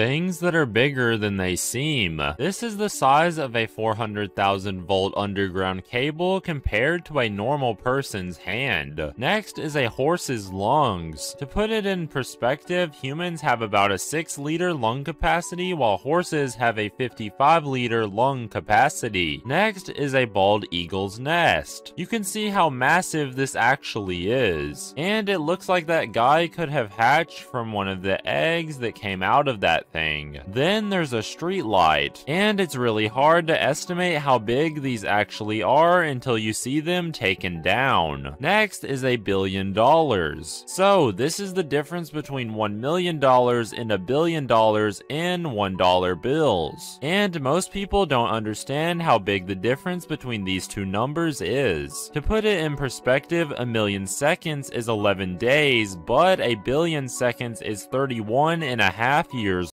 Things that are bigger than they seem. This is the size of a 400,000 volt underground cable compared to a normal person's hand. Next is a horse's lungs. To put it in perspective, humans have about a 6 liter lung capacity while horses have a 55 liter lung capacity. Next is a bald eagle's nest. You can see how massive this actually is. And it looks like that guy could have hatched from one of the eggs that came out of that thing. Then there's a street light. And it's really hard to estimate how big these actually are until you see them taken down. Next is a billion dollars. So this is the difference between $1 million and a billion dollars in $1 bills. And most people don't understand how big the difference between these two numbers is. To put it in perspective, a million seconds is 11 days, but a billion seconds is 31 and a half years